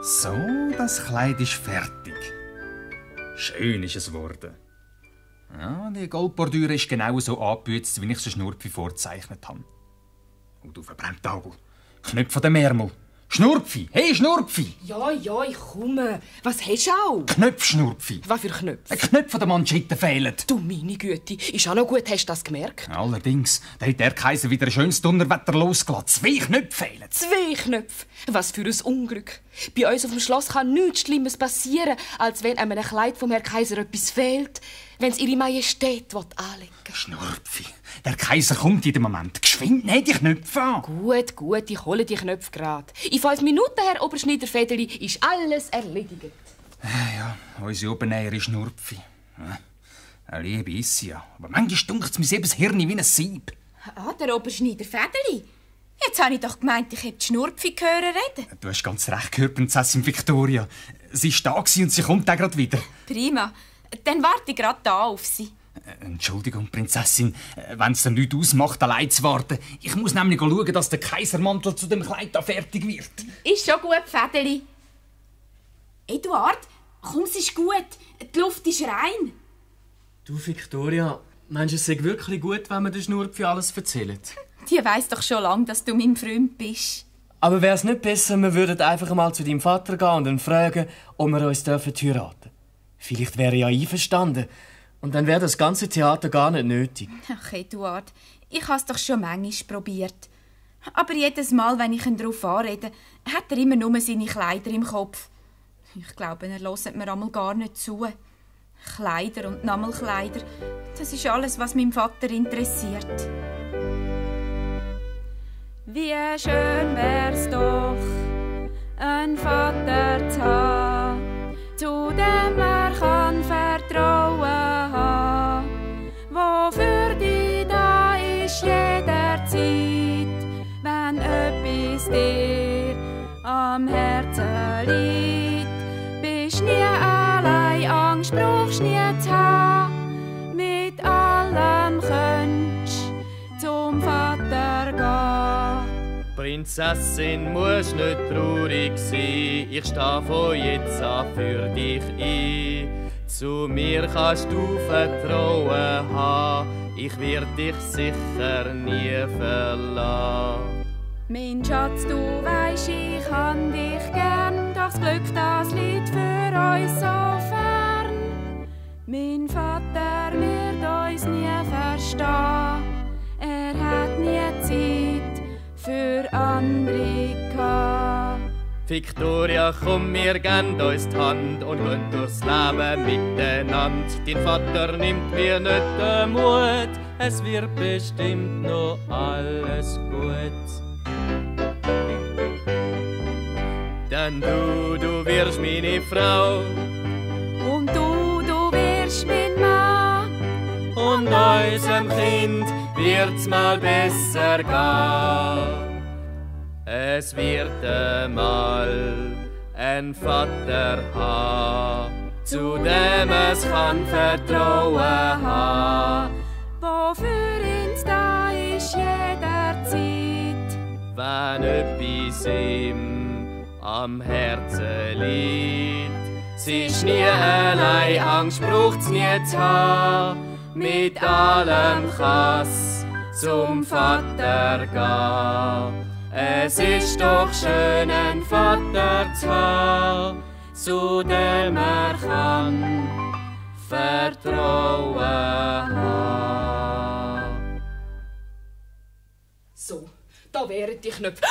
Das Kleid ist fertig. Schön ist es geworden. Ja, die Goldbordüre ist genau so angebüzt, wie ich sie Schnurpfi vorzeichnet habe. Und du verbrennt Augen. Knöpfe den Ärmel. Schnurpfi! Hey, Schnurpfi! Ja, ja, ich komme. Was hast du auch? Knöpf, Schnurpfi! Was für Knöpfe? Ein Knöpfe der Manschetten fehlen. Du, meine Güte. Ist auch noch gut, hast du das gemerkt? Allerdings, da hat der Kaiser wieder ein schönes Donnerwetter losgelassen. Zwei Knöpfe fehlen. Zwei Knöpfe? Was für ein Unglück. Bei uns auf dem Schloss kann nichts Schlimmes passieren, als wenn einem Kleid vom Herrn Kaiser etwas fehlt, wenn es ihre Majestät anlegen will. Schnurpfi, der Kaiser kommt in dem Moment. Geschwind, nimm die Knöpfe an. Gut, gut, ich hole die Knöpfe gerade. In fünf Minuten, Herr Oberschneider-Federli, ist alles erledigt. Ja, unsere Oberneierin Schnurpfi. Ja, eine Liebe ist sie ja. Aber manchmal dunkt es mir eben das Hirn wie ein Sieb. Ah, der Oberschneider-Federli. Jetzt habe ich doch gemeint, ich hätte die Schnurpfi hören reden. Du hast ganz recht gehört, Prinzessin Victoria. Sie ist da und sie kommt auch gerade wieder. Prima. Dann warte ich gerade da auf sie. Entschuldigung, Prinzessin, wenn es dir nichts ausmacht, allein zu warten. Ich muss nämlich schauen, dass der Kaisermantel zu dem Kleid da fertig wird. Ist schon gut, Fedeli. Eduard, komm, es ist gut. Die Luft ist rein. Du, Victoria, meinst du, es sei wirklich gut, wenn man der Schnurpfi alles erzählt? Die weiss doch schon lange, dass du mein Freund bist. Aber wäre es nicht besser, wir würden einfach mal zu deinem Vater gehen und ihn fragen, ob wir uns dürfen heiraten Vielleicht wäre er ja einverstanden. Und dann wäre das ganze Theater gar nicht nötig. Ach, Eduard, ich habe es doch schon manchmal probiert. Aber jedes Mal, wenn ich ihn darauf anrede, hat er immer nur seine Kleider im Kopf. Ich glaube, er hört mir einmal gar nicht zu. Kleider und nochmal Kleider, das ist alles, was meinem Vater interessiert. Wie schön wär's doch, ein Vater zu haben, zu dem am Herzen liegt, bist nie allein, Angst brauchst nie zu haben, mit allem könntest zum Vater gehen. Prinzessin, musst nicht traurig sein. Ich stehe von jetzt an für dich ein. Zu mir kannst du Vertrauen haben. Ich werde dich sicher nie verlassen. Mein Schatz, du weisst, ich han dich gern, doch das Glück, das liegt für uns so fern. Mein Vater wird uns nie verstehen, er hat nie Zeit für andere gehabt. Victoria, komm, wir geben uns die Hand und gehen durchs Leben miteinander. Dein Vater nimmt mir nicht den Mut, es wird bestimmt noch alles gut. Denn du, du wirst meine Frau Und du, du wirst mein Mann. und unserem Kind wird's mal besser gehen. Es wird einmal ein Vater haben, zu dem es kann Vertrauen haben. Wo für uns da ist jederzeit. wenn etwas ihm am Herzen liegt. Sie ist nie allein, Angst braucht's nie zu haben. Mit allem kann's zum Vater gehen. Es ist doch schön, einen Vater zu haben, zu dem er kann Vertrauen haben. So, da wären die Knöpfe.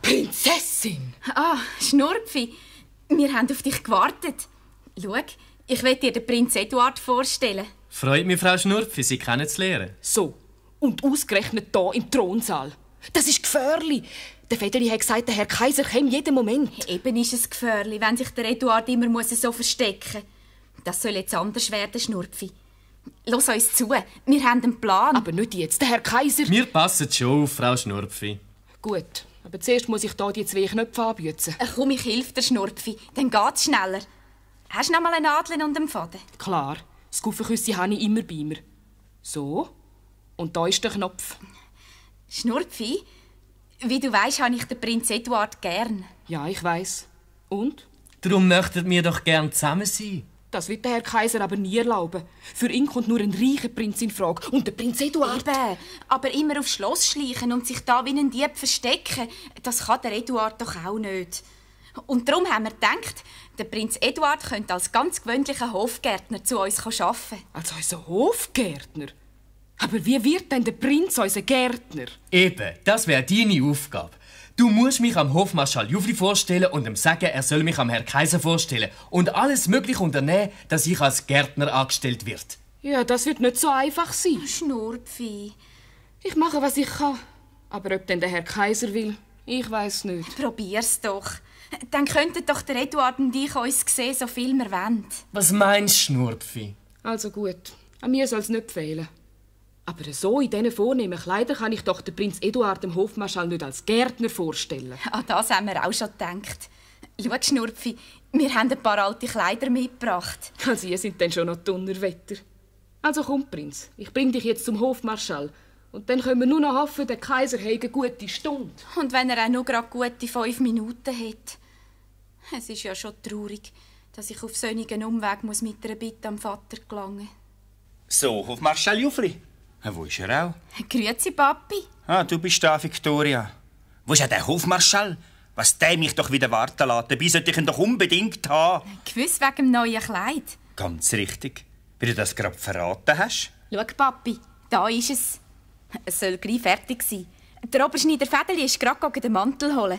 Prinzessin! Ah, Schnurpfi, wir haben auf dich gewartet. Schau, ich will dir den Prinz Eduard vorstellen. Freut mich, Frau Schnurpfi, Sie kennenzulernen. So, und ausgerechnet hier im Thronsaal. Das ist gefährlich. Der Federli hat gesagt, der Herr Kaiser käme jeden Moment. Eben ist es gefährlich, wenn sich der Eduard immer muss so verstecken muss. Das soll jetzt anders werden, Schnurpfi. Lass uns zu, wir haben einen Plan. Aber nicht jetzt, der Herr Kaiser... Wir passen schon auf, Frau Schnurpfi. Gut, aber zuerst muss ich hier die zwei Knöpfe anbüzen. Ach, komm, ich helfe dir, Schnurpfi. Dann geht's schneller. Hast du noch mal einen Nadel und einen Faden? Klar, das Guffenküssi habe ich immer bei mir. So, und da ist der Knopf. Schnurpfi, wie du weißt, habe ich den Prinz Eduard gern. Ja, ich weiß. Und? Darum möchtet wir doch gern zusammen sein. Das wird der Herr Kaiser aber nie erlauben. Für ihn kommt nur ein reicher Prinz in Frage. Und der Prinz Eduard. Eben, aber immer aufs Schloss schleichen und sich da wie ein Dieb verstecken, das kann der Eduard doch auch nicht. Und darum haben wir gedacht, der Prinz Eduard könnte als ganz gewöhnlicher Hofgärtner zu uns arbeiten. Als unser Hofgärtner? Aber wie wird denn der Prinz unser Gärtner? Eben, das wäre deine Aufgabe. Du musst mich am Hofmarschall Jufli vorstellen und ihm sagen, er soll mich am Herr Kaiser vorstellen und alles Mögliche unternehmen, dass ich als Gärtner angestellt wird. Ja, das wird nicht so einfach sein. Schnurpfi, Ich mache, was ich kann. Aber ob denn der Herr Kaiser will, ich weiß nicht. probier's doch. Dann könnten doch der Eduard und ich uns sehen, so viel wir wollen. Was meinst du, Schnurpfi? Also gut, an mir soll es nicht fehlen. Aber so in diesen vornehmen Kleidern kann ich doch den Prinz Eduard dem Hofmarschall nicht als Gärtner vorstellen. An das haben wir auch schon gedacht. Schau, Schnurpfi, wir haben ein paar alte Kleider mitgebracht. Also ihr sind dann schon noch Donnerwetter. Also komm, Prinz, ich bring dich jetzt zum Hofmarschall. Und dann können wir nur noch hoffen, der Kaiser hat eine gute Stunde. Und wenn er auch nur gerade gute fünf Minuten hat. Es ist ja schon traurig, dass ich auf solchen Umweg muss mit einer Bitte am Vater gelangen So, auf Marschall Jufli. Ja, wo ist er auch? Grüezi, Papi. Ah, du bist da, Victoria. Wo ist ja der Hofmarschall? Was der mich doch wieder warten lässt. Dabei sollte ich ihn doch unbedingt haben. Gewiss wegen dem neuen Kleid. Ganz richtig. Wie du das gerade verraten hast. Schau, Papi, da ist es. Es soll gleich fertig sein. Der Oberschneider Fedeli ist gerade den Mantel holen.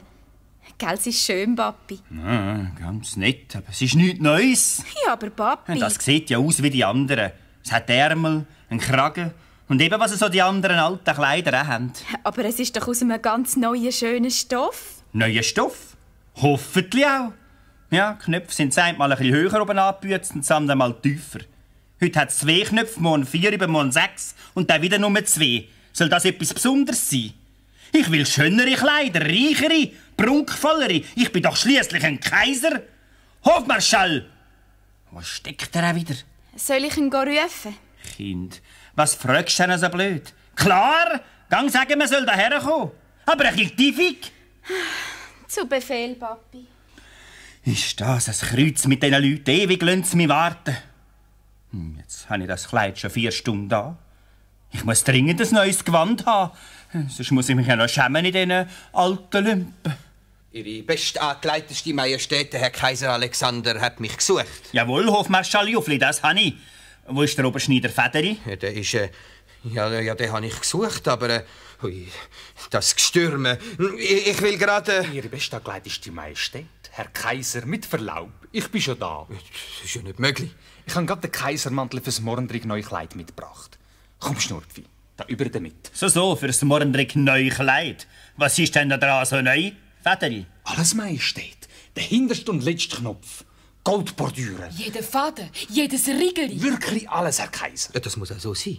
Gell, es ist schön, Papi. Ah, ganz nett, aber es ist nichts Neues. Ja, aber Papi... Das sieht ja aus wie die anderen. Es hat Ärmel, einen Kragen und eben, was so die anderen alten Kleider auch haben. Aber es ist doch aus einem ganz neuen, schönen Stoff. Neuer Stoff. Hoffentlich auch. Ja, Knöpfe sind einmal ein bisschen höher oben angebüzt und das andere mal tiefer. Heute hat es zwei Knöpfe, morgen vier, übermorgen sechs und dann wieder nur zwei. Soll das etwas Besonderes sein? Ich will schönere Kleider, reichere, prunkvollere. Ich bin doch schließlich ein Kaiser. Hofmarschall! Wo steckt er auch wieder? Soll ich ihn rufen? Kind, was fragst du denn so blöd? Klar, gang sagen, man soll daher kommen. Aber ein bisschen tiefig. Zu Befehl, Papi. Ist das ein Kreuz mit diesen Leuten? Ewig lassen sie mich warten. Hm, Jetzt habe ich das Kleid schon vier Stunden da. Ich muss dringend ein neues Gewand haben. Sonst muss ich mich ja noch schämen in diesen alten Lümpen. Ihre bestangeleiteste Majestät, der Herr Kaiser Alexander, hat mich gesucht. Jawohl, Hofmarschall Jufli, das habe ich. Wo ist der Oberschneider Federi? Ja, der ist, äh, ja, ja, den habe ich gesucht, aber, äh, ui, das Gestürme. Ich, ich will gerade... Äh, Ihre bestangeleiteste Majestät, Herr Kaiser, mit Verlaub, ich bin schon da. das ist ja nicht möglich. Ich habe gerade den Kaisermantel fürs Morgendrig neue Kleid mitgebracht. Komm, Schnurpfi, da über damit. So, so, fürs Morgendreck neu Kleid. Was ist denn da dran so neu? Federi? Alles Majestät, der hinterste und letzte Knopf. Goldbordüre. Jeder Faden, jedes Riegeli. Wirklich alles, Herr Kaiser. Ja, das muss auch so sein.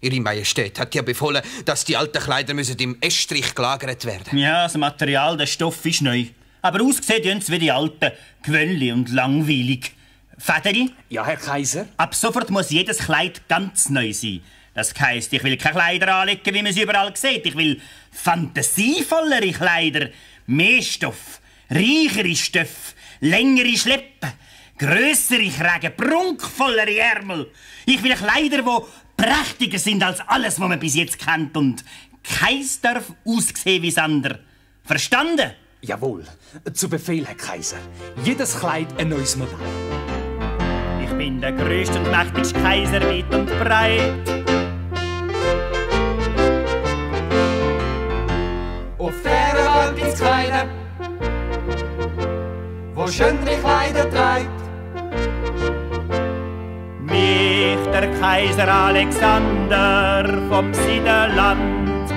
Ihre Majestät hat ja befohlen, dass die alten Kleider müssen im Estrich gelagert werden. Ja, das Material, der Stoff ist neu. Aber ausgesehen sie wie die alten, gewöhnlich und langweilig. Federi? Ja, Herr Kaiser? Ab sofort muss jedes Kleid ganz neu sein. Das heisst, ich will keine Kleider anlegen, wie man sie überall sieht. Ich will fantasievollere Kleider, mehr Stoff, reichere Stoffe, längere Schleppen, grössere Kragen, prunkvollere Ärmel. Ich will Kleider, die prächtiger sind als alles, was man bis jetzt kennt und keins darf aussehen wie das andere. Verstanden? Jawohl. Zu Befehl, Herr Kaiser. Jedes Kleid ein neues Modell. Ich bin der größte und mächtigste Kaiser weit und breit. Auf der Welt gibt's keine, wo schönere Kleider trägt. Mich, der Kaiser Alexander vom Siederland.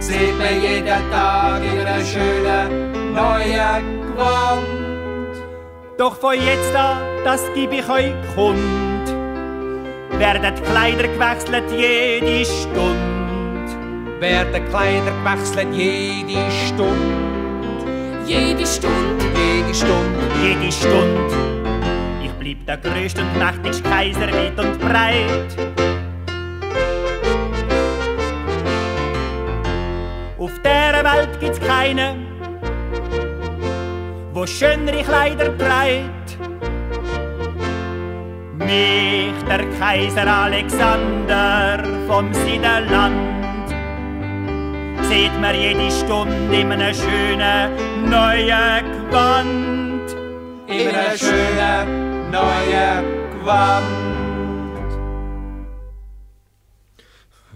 Sieht man jeden Tag in einer schönen neuen Gewand. Doch von jetzt an, das gib ich euch kund, werden die Kleider gewechselt jede Stunde. Werden Kleider gewechselt jede Stunde. Jede Stunde. Jede Stunde. Jede Stunde. Ich blieb der größte und mächtigste Kaiser weit und breit. Auf der Welt gibt's keine, wo schönere Kleider trägt. Mich, der Kaiser Alexander vom Siedenland, sieht mir jede Stunde in einem schönen neuen Gewand. In einem schönen neuen Gewand.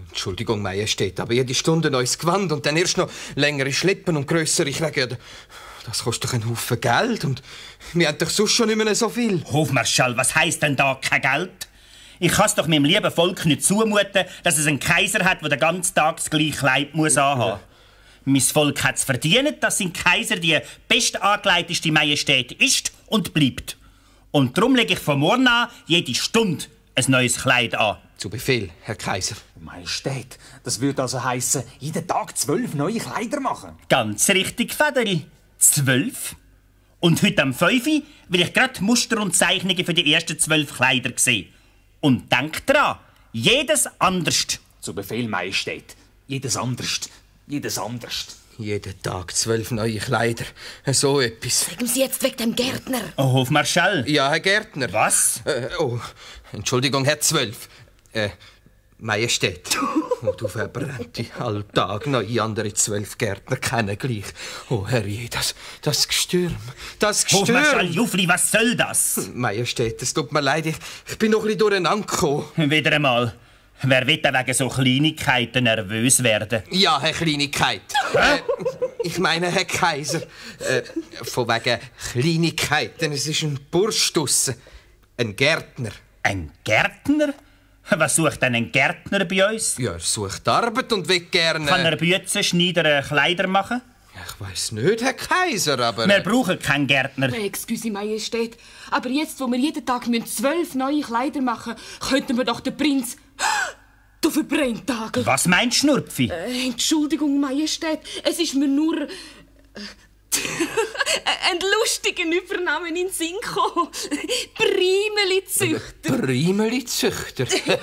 Entschuldigung, Majestät, aber jede Stunde neues Gewand und dann erst noch längere Schleppen und grössere Kleider. Das kostet doch einen Haufen Geld und wir haben doch sonst schon nicht mehr so viel. Hofmarschall, was heißt denn da kein Geld? Ich kann es doch meinem lieben Volk nicht zumuten, dass es einen Kaiser hat, der den ganzen Tag das gleiche Kleid muss anhaben. Mein Volk hat es verdient, dass sein Kaiser die bestangelegteste Majestät ist und bleibt. Und darum lege ich von morgen an jede Stunde ein neues Kleid an. Zu Befehl, Herr Kaiser. Majestät, das würde also heißen, jeden Tag zwölf neue Kleider machen. Ganz richtig, Federi. Zwölf. Und heute am 5. Uhr will ich gerade Muster und Zeichnungen für die ersten zwölf Kleider sehen. Und denkt dran, jedes anders. Zu Befehl, Majestät. Jedes anders. Jedes anders. Jeden Tag zwölf neue Kleider. So etwas. Sagen Sie jetzt wegen dem Gärtner. Oh, Hofmarschall. Ja, Herr Gärtner. Was? Äh, oh, Entschuldigung, Herr Zwölf. Äh, Majestät. Oh, du verbrennte Alltag neue andere zwölf Gärtner kennen gleich. Oh, Herrje, das, das Gestürm. Das Hofmarschall Gestürm. Jufli, was soll das? Majestät, es tut mir leid, ich, ich bin noch ein bisschen durcheinander gekommen. Wieder einmal. Wer will denn wegen so Kleinigkeiten nervös werden? Ja, Herr Kleinigkeit. Äh, ich meine, Herr Kaiser. Äh, von wegen Kleinigkeiten. Es ist ein Bursch draussen. Ein Gärtner. Ein Gärtner? Was sucht denn ein Gärtner bei uns? Ja, er sucht Arbeit und will gerne... Kann er Bützen, Schneider, Kleider machen? Ich weiß nicht, Herr Kaiser, aber... Wir brauchen keinen Gärtner. Excuse, Majestät, aber jetzt, wo wir jeden Tag müssen zwölf neue Kleider machen könnten wir doch den Prinz... Du Verbrennttagel! Was meinst du, Schnurpfi? Äh, Entschuldigung, Majestät, es ist mir nur... äh, ein lustiger Übernahme in den Sinn gekommen. Primeli-Züchter. Primeli-Züchter.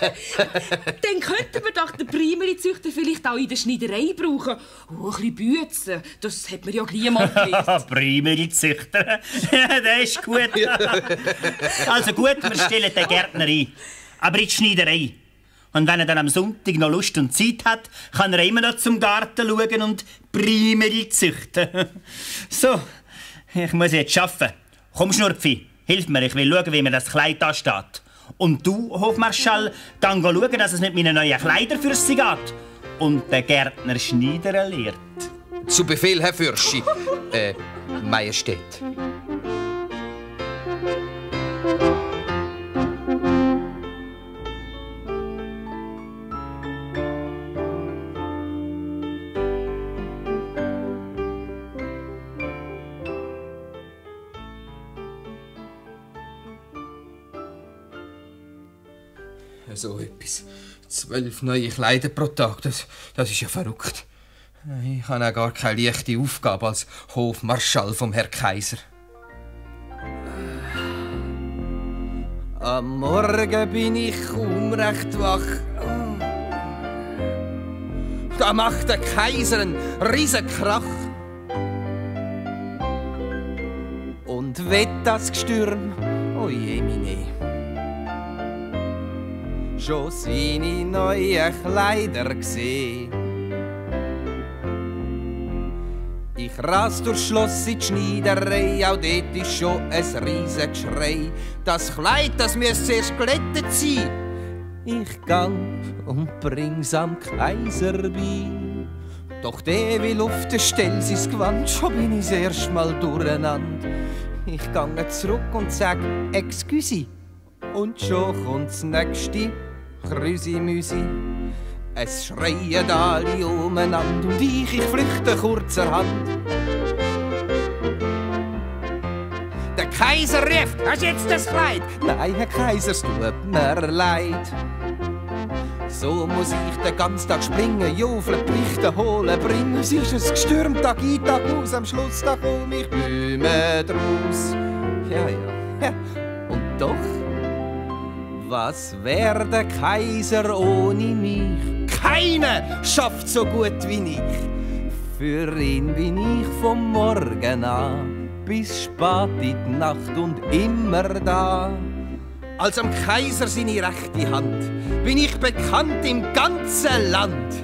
Dann könnten wir doch den Primeli-Züchter vielleicht auch in der Schneiderei brauchen. Oh, ein bisschen Büzen, das hat man ja gleich mal gelernt. Primeli-Züchter. Der ist gut. also gut, wir stellen den Gärtner ein. Aber in die Schneiderei. Und wenn er dann am Sonntag noch Lust und Zeit hat, kann er immer noch zum Garten schauen und Primeli züchten. so, ich muss jetzt arbeiten. Komm, Schnurpfi, hilf mir, ich will schauen, wie mir das Kleid da steht. Und du, Hofmarschall, dann schauen, dass es mit meinen neuen Kleidern für sie geht. Und der Gärtner schneidern lehrt. Zu Befehl, Herr Fürschi. Äh, Majestät. So etwas. Zwölf neue Kleider pro Tag, das, das ist ja verrückt. Ich habe auch gar keine leichte Aufgabe als Hofmarschall vom Herr Kaiser. Am Morgen bin ich kaum recht wach. Da macht der Kaiser einen riesen Krach. Und wett das Gestürm, oh je, meine. Schon seine neuen Kleider gesehen. Ich ras durchs Schloss in die Schneiderei, auch dort ist schon ein riesen Geschrei. Das Kleid, das müsste zuerst glättet sein. Ich gang und bring's am Kaiser bei. Doch der will auf der Stelle sein Gewand, schon bin ich's erst mal durcheinander. Ich gange zurück und sag, Excuse. Und schon kommt's nächste Krüsi-Müsi. Es schreien alle umeinander und ich, ich flüchte kurzerhand. Der Kaiser rief, hast jetzt das Kleid? Nein, Herr Kaiser, es tut mir leid. So muss ich den ganzen Tag springen, Jofeln, Berichte holen, bringen. Es ist ein gestürmt, Tag ein, Tag aus, am Schluss da komm ich Bäume draus. Ja, ja, ja. Und doch, was wär der Kaiser ohne mich? Keiner schafft so gut wie ich. Für ihn bin ich vom Morgen an bis spät in die Nacht und immer da. Als am Kaiser seine rechte Hand bin ich bekannt im ganzen Land.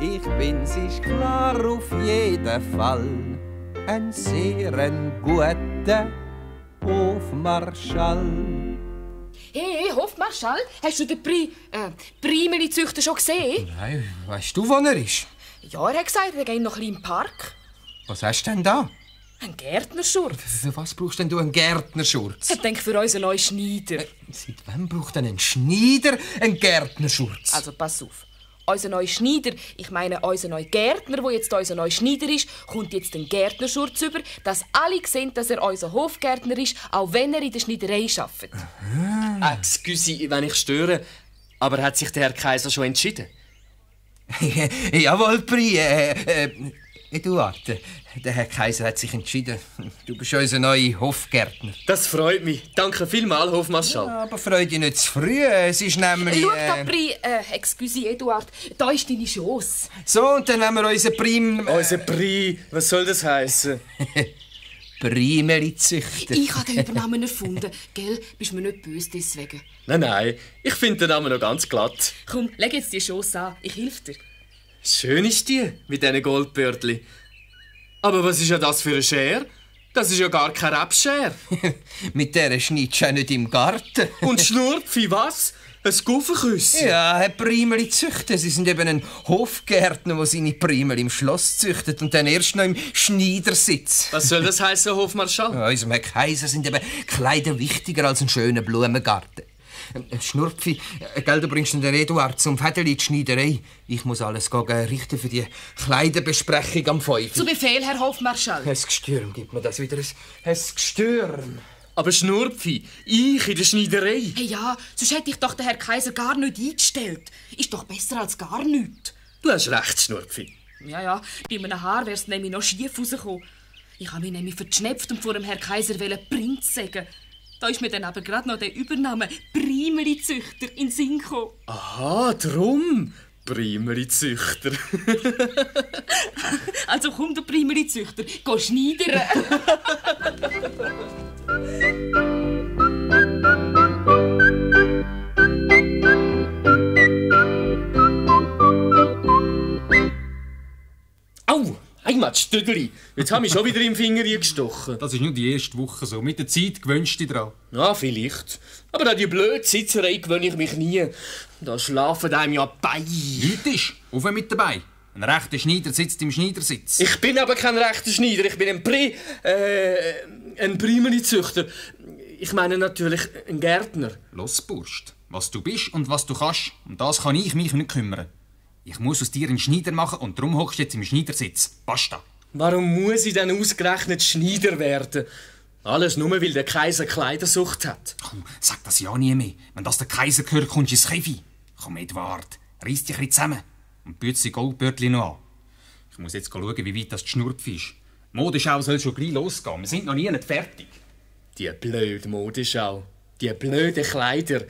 Ich bin's, ist klar auf jeden Fall ein sehr guter Hofmarschall. Hey, Hofmarschall, hast du den Pri äh, Primeli-Züchter schon gesehen? Nein, weißt du, wo er ist? Ja, er hat gesagt, er geht noch ein bisschen im Park. Was hast du denn da? Ein Gärtnerschurz. Für was brauchst denn du einen Gärtnerschurz? Ich denke für unseren neuen Schneider. Seit wann braucht denn ein Schneider einen Gärtnerschurz? Also pass auf. Unser neuer Schneider, ich meine unser neuer Gärtner, der jetzt unser neuer Schneider ist, kommt jetzt den Gärtnerschurz über, dass alle sehen, dass er unser Hofgärtner ist, auch wenn er in der Schneiderei arbeitet. Ah, excuse, wenn ich störe, aber hat sich der Herr Kaiser schon entschieden? Jawohl, Pri. Äh, äh, Eduard, der Herr Kaiser hat sich entschieden. Du bist unser neuer Hofgärtner. Das freut mich. Danke vielmals, Hofmarschall. Ja, aber freu dich nicht zu früh. Es ist nämlich... Schau äh, da, Pri, äh, excuse, Eduard, da ist deine Chance. So, und dann haben wir unseren Prim... Äh, Unser Prix, was soll das heißen? Primeli züchten. Ich habe den Übernamen erfunden. Gell, bist mir nicht böse deswegen. Nein, nein, ich finde den Namen noch ganz glatt. Komm, leg jetzt die Chance an, ich helfe dir. Schön ist die, mit diesen Goldbördli. Aber was ist ja das für eine Schere? Das ist ja gar kein Rebscher. Mit der schneidest du auch nicht im Garten. Und Schnurpfi, was? Ein Guffenküsschen? Ja, Herr Primeli züchten. Sie sind eben ein Hofgärtner, der seine Primel im Schloss züchtet und dann erst noch im Schneidersitz. Was soll das heißen, Hofmarschall? Ja, unserem Herr Kaiser sind eben Kleider wichtiger als ein schöner Blumengarten. Äh, Schnurpfi, äh, gell, du bringst den Eduard zum Fädeli in die Schneiderei. Ich muss alles gehen richten für die Kleiderbesprechung am 5. Zu Befehl, Herr Hofmarschall. Es Gestürm, gibt mir das wieder. Es- Es Gestürm. Aber Schnurpfi, ich in der Schneiderei. Hey, ja, sonst hätte ich doch den Herr Kaiser gar nicht eingestellt. Ist doch besser als gar nichts. Du hast recht, Schnurpfi. Ja, ja, bei meinem Haar wär's nämlich noch schief rausgekommen. Ich habe mich nämlich verschnepft und vor dem Herr Kaiser Prinz sagen. Da ist mir dann aber gerade noch der Übername Primeli-Züchter in Sinn gekommen. Ah, drum. Primeri-Züchter. Also komm, du Primeli-Züchter, geh schneidern. Au, Heimatstüdeli. Jetzt habe ich schon wieder im Finger gestochen. Das ist nur die erste Woche so. Mit der Zeit gewöhnst du dich dran. Ja, vielleicht. Aber an die blöde Sitzerei gewöhne ich mich nie. Da schlafen einem ja Beine. Nichts ist. Auf mit dabei. Ein rechter Schneider sitzt im Schneidersitz. Ich bin aber kein rechter Schneider. Ich bin ein Pri... Äh, ein Primeri-Züchter. Ich meine natürlich ein Gärtner. Los, Burst. Was du bist und was du kannst, um das kann ich mich nicht kümmern. Ich muss aus dir einen Schneider machen und darum hockst du jetzt im Schneidersitz. Basta. Warum muss ich denn ausgerechnet Schneider werden? Alles nur, weil der Kaiser Kleidersucht hat. Komm, sag das ja nie mehr. Wenn das der Kaiser hört, kommst du ins Käfi. Komm, Edward, reiss dich ein zusammen und bütze die Goldbördli noch an. Ich muss jetzt schauen, wie weit das die Schnurpf ist. Die Modenschau soll schon gleich losgehen. Wir sind noch nie nicht fertig. Die blöde Modeschau. Die blöden Kleider.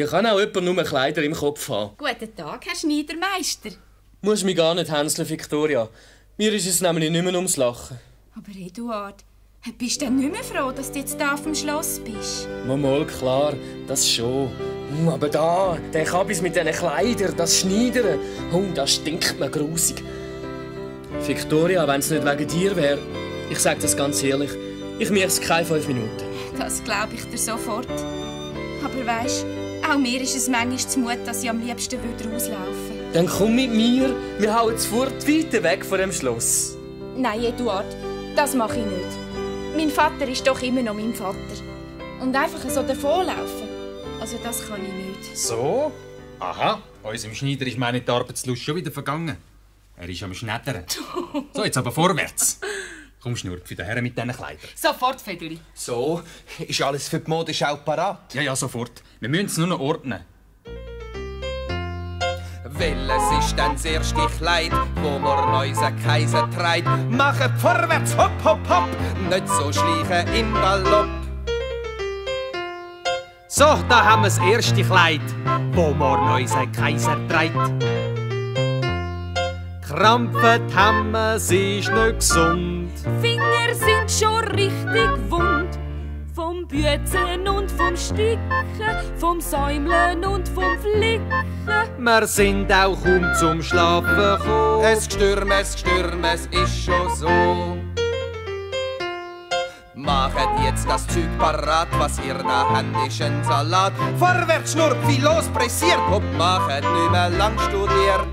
Ich kann auch jemand nur Kleider im Kopf haben. Guten Tag, Herr Schneidermeister. Muss mich gar nicht hänseln, Victoria. Mir ist es nämlich nicht mehr ums Lachen. Aber Eduard, bist du denn nicht mehr froh, dass du jetzt hier auf dem Schloss bist? Mal, mal klar, das schon. Hm, Aber da, der Kabis mit diesen Kleidern, das Schneidern, oh, das stinkt mir grusig. Victoria, wenn es nicht wegen dir wäre, ich sage das ganz ehrlich, ich mir es keine fünf Minuten. Das glaube ich dir sofort. Aber weisst, auch mir ist es manchmal zu Mut, dass ich am liebsten würde rauslaufen Dann komm mit mir, wir hauen sofort weiter weg von dem Schloss. Nein, Eduard, das mache ich nicht. Mein Vater ist doch immer noch mein Vater. Und einfach so davonlaufen, also das kann ich nicht. So? Aha, unserem Schneider ist meine Arbeitslust schon wieder vergangen. Er ist am Schneddern. So, jetzt aber vorwärts. Komm, Schnurpfi, daher mit diesen Kleidern. Sofort, Fedeli. So, ist alles für die Modenschau parat? Ja, ja, sofort. Wir müssen es nur noch ordnen. Welches ist denn das erste Kleid, wo wir unser Kaiser treibt? Machet vorwärts, hopp, hopp, hopp, nicht so schleichen im Galopp. So, da haben wir das erste Kleid, wo wir unser Kaiser trägt. Krampfen haben wir, sie ist nicht gesund. Wir sind schon richtig wund. Vom Büzen und vom Sticken, vom Säumeln und vom Flicken. Wir sind auch kaum zum Schlafen gekommen. Es gstürm, es gstürm, es ist schon so. Machet jetzt das Zeug parat, was ihr da habt, ist ein Salat. Vorwärts, Schnurpfi, los, pressiert, hopp, machet nicht mehr lang studiert.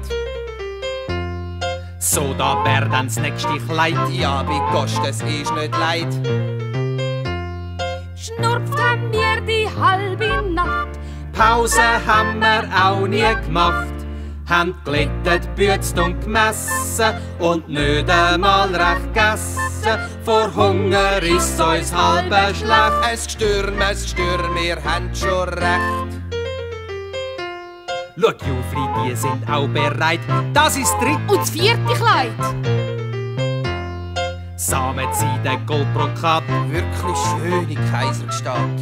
So, da wär dann das nächste Kleid. Ja, wie Gost, es ist nicht leid. Schnurpft haben wir die halbe Nacht. Pause haben wir auch nie gemacht. Haben glättet, bützt und gemessen und nicht einmal recht gegessen. Vor Hunger ist uns halbe schlecht. Es gstürm, es gstürm, ihr habt schon recht. Schau, Jufri, die sind auch bereit. Das ist dritt. Und das vierte Kleid. Samenseide, Goldbrokat. Wirklich schöne Kaisergestalt.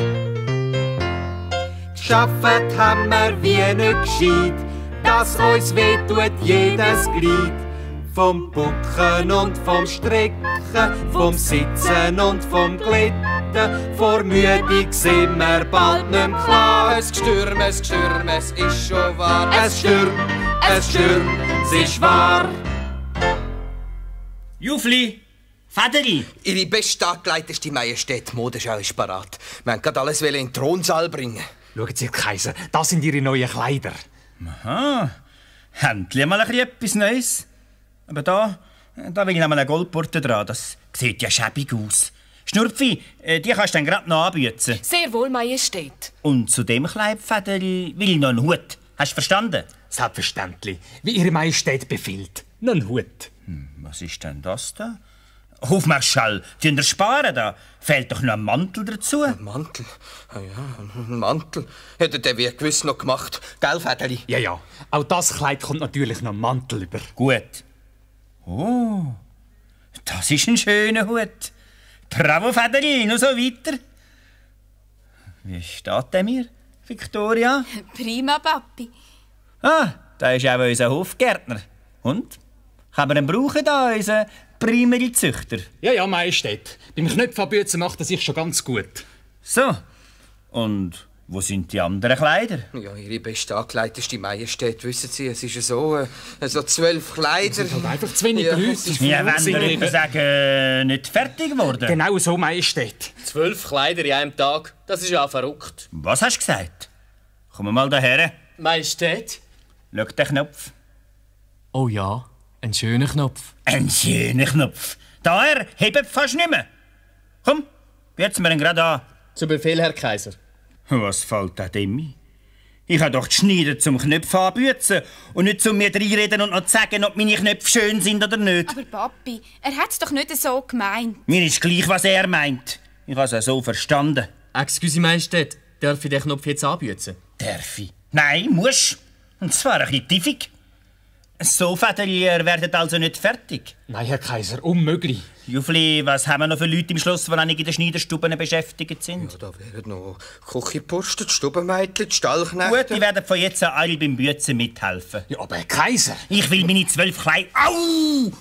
Geschafft haben wir wie nicht gescheit, dass uns wehtut jedes Glied. Vom Bucken und vom Strecken, vom Sitzen und vom Glitten. Vor Müdung sind wir bald nicht mehr klar. Es gstürm, es gstürm, es ist schon wahr. Es stürmt, es stürmt, es ist wahr. Jufli, Federi, Ihre best angeleiteste Majestät, die Modenschau ist parat. Wir wollten gerade alles in den Thronsaal bringen. Schauen Sie, Kaiser, das sind Ihre neuen Kleider. aha, endlich mal ein bisschen etwas Neues. Aber da, da will ich noch mal eine Goldporte dran, das sieht ja schäbig aus. Schnurpfi, äh, die kannst du dann gerade noch anbieten. Sehr wohl, Majestät. Und zu dem Kleidfederli will ich noch einen Hut. Hast du verstanden? Selbstverständlich, wie Ihre Majestät befiehlt. Einen Hut. Was ist denn das da? Hofmarschall, tun ihr sparen da? Fehlt doch noch ein Mantel dazu. Mantel? Ah ja, ein Mantel. Hätte der wie gewiss noch gemacht. Gell, Federli? Ja, ja. Auch das Kleid kommt natürlich noch einen Mantel über. Gut. Oh, das ist ein schöner Hut. Bravo, Federli, noch so weiter. Wie steht der mir, Victoria? Prima, Papi. Ah, da ist auch unser Hofgärtner. Und? Kann man ihn brauchen, da, unseren Primeri-Züchter? Ja, ja, Majestät. Beim Knöpfabüzen macht er sich schon ganz gut. So. Und wo sind die anderen Kleider? Ja, Ihre best angeleiteste Majestät, wissen Sie, es ist ja so, äh, so zwölf Kleider. Halt einfach zu wenig Ja, Leute. Ja, wenn Sind wir nicht- nicht sagen, äh, nicht fertig geworden. Genau so, Majestät. Zwölf Kleider in einem Tag, das ist ja verrückt. Was hast du gesagt? Komm mal daher. Majestät? Schau den Knopf. Oh ja, ein schöner Knopf. Ein schöner Knopf. Da er hebt fast nicht mehr. Komm, jetzt mir ihn gerade an. Zu Befehl, Herr Kaiser. Was fällt an dem ein? Ich habe doch die Schneider zum Knöpfe anbüzen und nicht zu mir reinreden und noch zu sagen, ob meine Knöpfe schön sind oder nicht. Aber Papi, er hat es doch nicht so gemeint. Mir ist gleich, was er meint. Ich habe es so verstanden. Excuse, Majestät, darf ich den Knopf jetzt anbieten? Darf ich? Nein, muss. Und zwar ein bisschen tiefig. So, Fedelier, werden also nicht fertig. Nein, Herr Kaiser, unmöglich. Jufli, was haben wir noch für Leute im Schloss, die nicht in den Schneiderstuben beschäftigt sind? Da wären noch Küchenposten, die Stubenmädchen, die Stallknechte. Gut, die werden von jetzt an alle beim Büzen mithelfen. Ja, aber Herr Kaiser. Ich will meine zwölf Kleider... Au!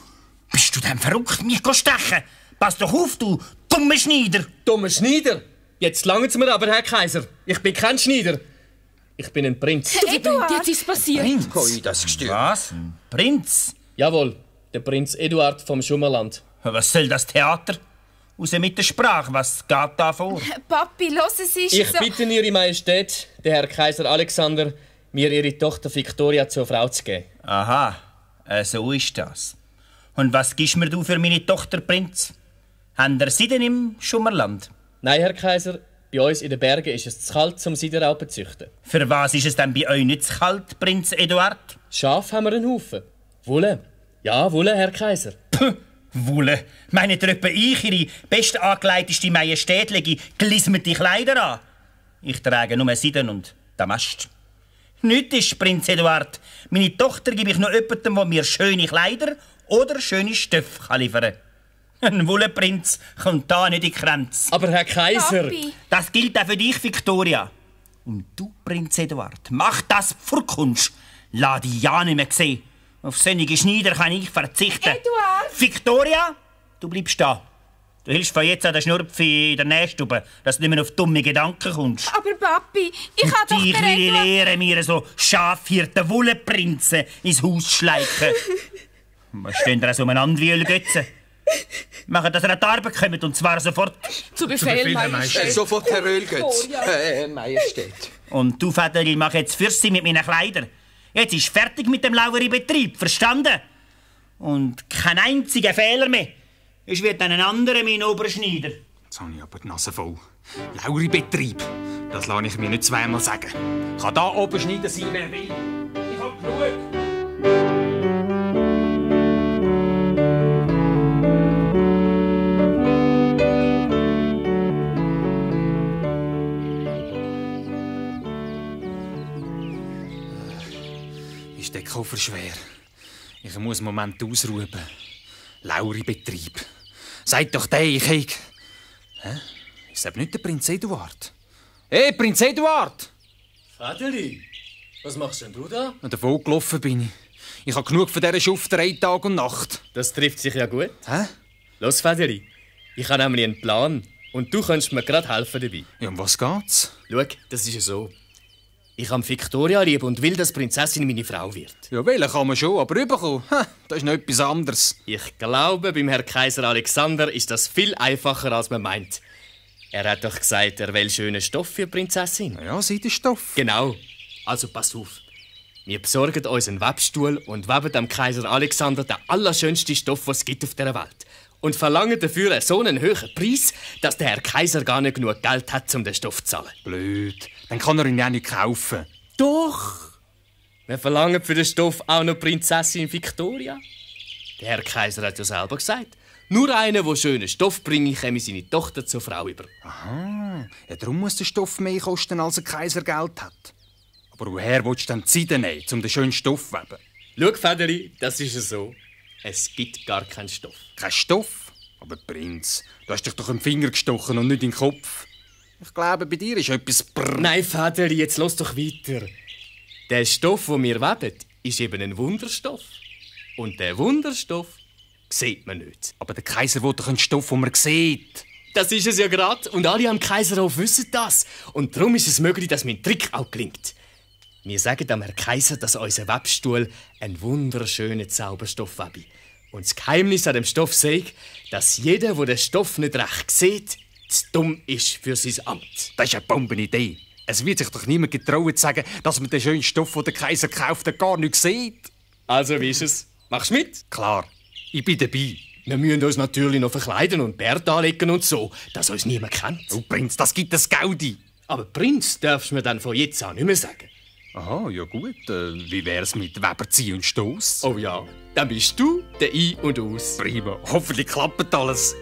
Bist du denn verrückt, mich zu stechen? Pass doch auf, du dumme Schneider! Dummer Schneider! Jetzt langt's mir aber, Herr Kaiser. Ich bin kein Schneider. Ich bin ein Prinz. Jetzt ist es passiert. Ui, das gestört. Was? Ein Prinz? Jawohl, der Prinz Eduard vom Schummerland. Was soll das Theater? Raus mit der Sprache, was geht da vor? Papi, los, es ist Ich so... bitte Ihre Majestät, der Herr Kaiser Alexander, mir Ihre Tochter Victoria zur Frau zu geben. Aha, äh, so ist das. Und was gibst mir du für meine Tochter, Prinz? Haben ihr sie denn im Schummerland? Nein, Herr Kaiser, bei uns in den Bergen ist es zu kalt zum Siderraupen zu züchten. Für was ist es denn bei euch nicht zu kalt, Prinz Eduard? Schaf haben wir einen Haufen. Wolle. Ja, Wolle, Herr Kaiser. Puh, Wolle. Meine Tröppe ich, ihre best angeleiteste Majestät, lege gelismete Kleider an. Ich trage nur Seiden und Damast. Nicht ist, Prinz Eduard. Meine Tochter gebe ich noch jemandem, der mir schöne Kleider oder schöne Stoffe kann liefern Ein Wolleprinz kommt da nicht in die Grenze. Aber Herr Kaiser... Papi, Das gilt auch für dich, Victoria. Und du, Prinz Eduard, mach das vor Kunst. Lass dich ja nicht mehr sehen. Auf solche Schneider kann ich verzichten. Eduard! Victoria, du bleibst da. Du hilfst von jetzt an der Schnurpfi in der Nähstube, dass du nicht mehr auf dumme Gedanken kommst. Aber Papi, ich habe doch den will ich Eduard... lehren, mir so schafhirte Wolleprinzen ins Haus zu schleichen. Was stehen da so umeinander wie Ölgötzen? Machen, dass ihr an die Arbeit kommt, und zwar sofort. Zu Befehl, Majestät. Äh, sofort, Herr Ölgötz. Äh, Majestät. Und du, Federli, mach jetzt Fürste mit meinen Kleidern. Jetzt ist fertig mit dem Laueri-Betrieb, verstanden? Und kein einziger Fehler mehr. Es wird einen anderen mein Oberschneider. Jetzt habe ich aber die Nase voll. Lauri Betrieb. Das lasse ich mir nicht zweimal sagen. Kann da oben schneiden sein, wer will. Ich hab genug. Koffer schwer? Ich muss einen Moment ausruhen. Lauri Betrieb. Seid doch der, ich heg. Hä? Ist das nicht der Prinz Eduard? Hey, Prinz Eduard! Fadeli, was machst denn du da? Und davon gelaufen bin ich. Ich habe genug von dieser Schufterei Tag und Nacht. Das trifft sich ja gut. Hä? Los, Fadeli, ich habe nämlich einen Plan. Und du kannst mir gerade helfen dabei. Ja, um was geht's? Schau, das ist ja so. Ich habe Victoria lieb und will, dass Prinzessin meine Frau wird. Ja, wählen kann man schon, aber überkommen, ha, das ist noch etwas anderes. Ich glaube, beim Herr Kaiser Alexander ist das viel einfacher, als man meint. Er hat doch gesagt, er will schönen Stoff für Prinzessin. Ja, Seidenstoff. Genau. Also pass auf. Wir besorgen uns einen Webstuhl und weben dem Kaiser Alexander den allerschönsten Stoff, was es gibt auf der Welt. Und verlangen dafür so einen hohen Preis, dass der Herr Kaiser gar nicht genug Geld hat, um den Stoff zu zahlen. Blöd. Dann kann er ihn ja nicht kaufen. Doch! Wir verlangen für den Stoff auch noch Prinzessin Victoria. Der Herr Kaiser hat ja selber gesagt, nur einer, der schönen Stoff bringe, käme seine Tochter zur Frau über. Aha. Ja, darum muss der Stoff mehr kosten, als ein Kaiser Geld hat. Aber woher willst du dann die Seide nehmen, um den schönen Stoff zu weben? Schau, Federli, das ist ja so. Es gibt gar keinen Stoff. Kein Stoff? Aber Prinz, du hast dich doch im Finger gestochen und nicht in den Kopf. Ich glaube, bei dir ist etwas brr. Nein, Federli, jetzt los doch weiter. Der Stoff, den wir weben, ist eben ein Wunderstoff. Und der Wunderstoff sieht man nicht. Aber der Kaiser will doch einen Stoff, den man sieht. Das ist es ja gerade. Und alle am Kaiserhof wissen das. Und darum ist es möglich, dass mein Trick auch gelingt. Wir sagen dem Herr Kaiser, dass unser Webstuhl ein wunderschöner Zauberstoff webe. Und das Geheimnis an dem Stoff sagt, dass jeder, der den Stoff nicht recht sieht, zu dumm ist für sein Amt. Das ist eine Bombenidee. Es wird sich doch niemand getrauen zu sagen, dass man den schönen Stoff, den der Kaiser kauft, gar nicht sieht. Also, wie ist es? Machst du mit? Klar, ich bin dabei. Wir müssen uns natürlich noch verkleiden und Bärte anlegen und so, dass uns niemand kennt. Oh, Prinz, das gibt es Gaudi. Aber Prinz darfst du mir dann von jetzt an nicht mehr sagen. Aha, ja gut. Äh, wie wär's mit Weberzieh und Stoß? Oh ja, dann bist du der Ein und Aus. Prima. Hoffentlich klappt alles.